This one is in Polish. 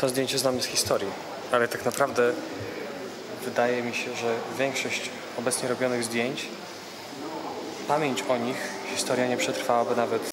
to zdjęcie znamy z historii, ale tak naprawdę wydaje mi się, że większość obecnie robionych zdjęć, pamięć o nich, historia nie przetrwałaby nawet